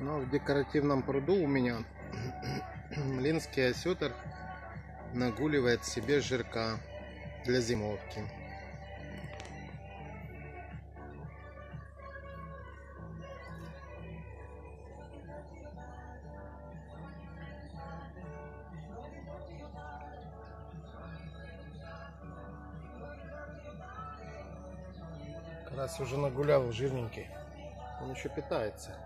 Но в декоративном пруду у меня млинский осетр нагуливает себе жирка для зимовки. Карась уже нагулял жирненький. Он еще питается.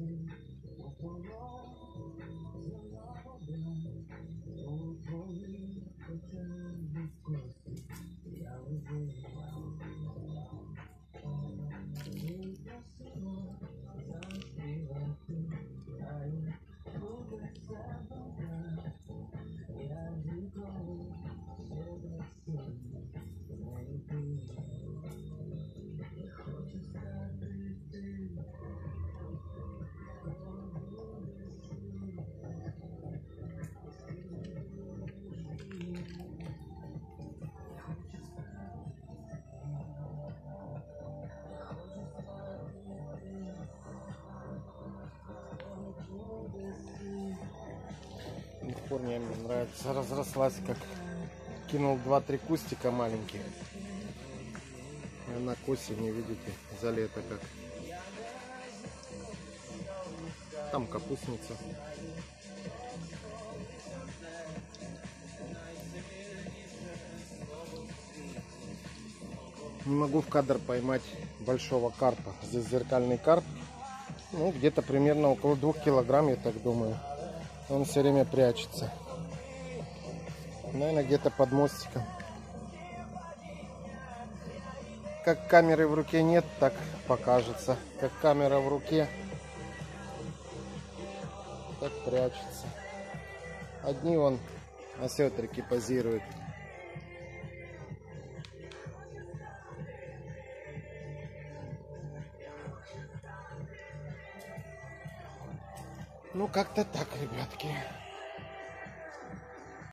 What Калифорния мне нравится. Разрослась как кинул 2-3 кустика маленьких. И она к осени, видите, за лето как. Там капустница. Не могу в кадр поймать большого карпа. Здесь зеркальный карп. Ну, где-то примерно около двух килограмм, я так думаю. Он все время прячется. Наверное, где-то под мостиком. Как камеры в руке нет, так покажется. Как камера в руке, так прячется. Одни он осетрики позируют. Ну, как-то так, ребятки.